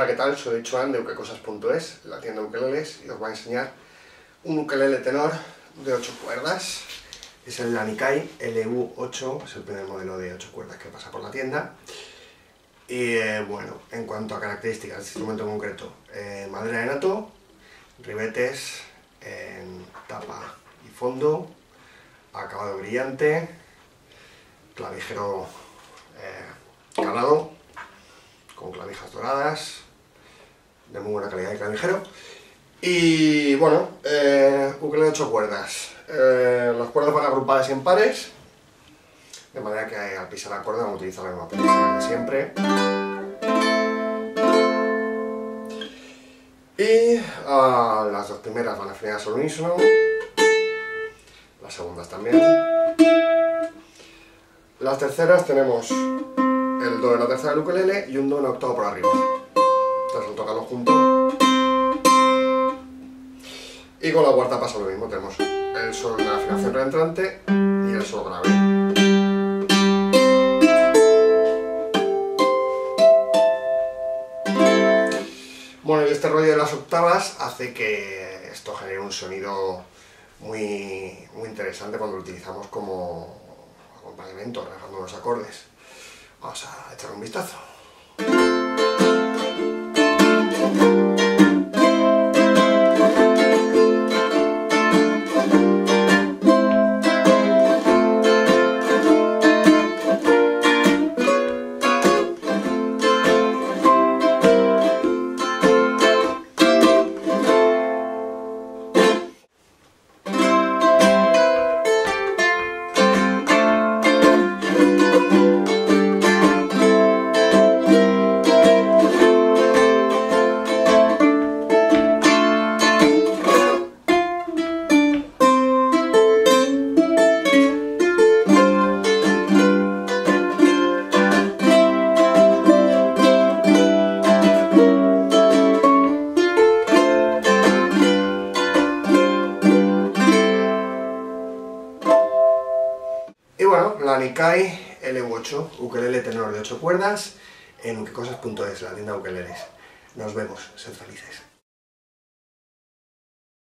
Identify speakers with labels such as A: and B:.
A: ¿qué tal? Soy Chuan de ukecosas.es, la tienda de ukeleles, y os voy a enseñar un ukelele tenor de 8 cuerdas. Es el Lanikai LU8, es el primer modelo de 8 cuerdas que pasa por la tienda. Y eh, bueno, en cuanto a características de este instrumento en concreto, eh, madera de nato, ribetes en tapa y fondo, acabado brillante, clavijero eh, calado, con clavijas doradas, buena calidad de clavijero. Y bueno, eh, ukelele de 8 cuerdas. Eh, las cuerdas van agrupadas en pares, de manera que al pisar la cuerda vamos a utilizar la misma posición de siempre. Y uh, las dos primeras van afinadas al unísono, las segundas también. Las terceras tenemos el do de la tercera del ukelele y un do en octavo por arriba. Entonces tocarlo junto. Y con la cuarta pasa lo mismo, tenemos el sol de la afinación reentrante y el sol grave. Bueno, y este rollo de las octavas hace que esto genere un sonido muy, muy interesante cuando lo utilizamos como acompañamiento, relajando los acordes. Vamos a echar un vistazo. La Nikai L8, ukelele tenor de 8 cuerdas, en ukecosas.es, la tienda ukeleles. Nos vemos, sed felices.